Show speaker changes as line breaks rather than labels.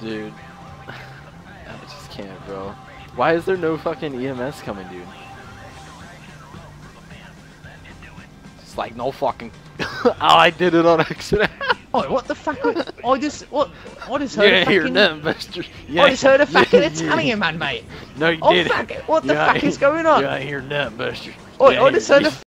Dude. I just can't, bro. Why is there no fucking EMS coming, dude? It's like, no fucking... oh, I did it on accident.
Oh, what the fuck? I just what? I just
heard
heard a
hear
fucking.
nothing, Buster.
I just heard a fucking
yeah,
Italian man, mate.
No, you
Oh
didn't.
fuck! it, What the
yeah,
fuck is going on?
Yeah, ain't hear nothing, Buster.
Oi,
yeah,
I just heard a